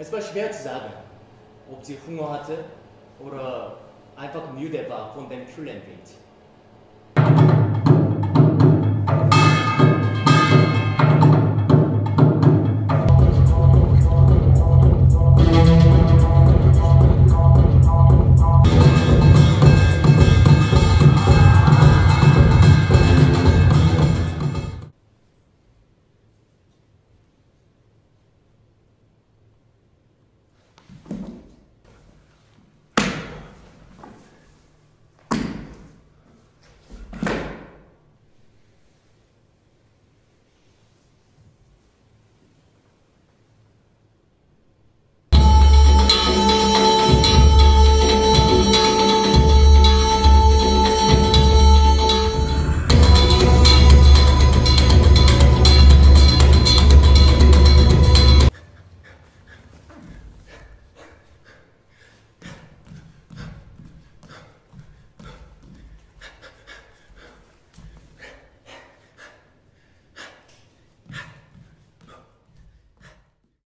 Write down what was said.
Es war schwer zu sagen, ob sie Hunger hatte oder einfach müde war von dem kühlen Wind.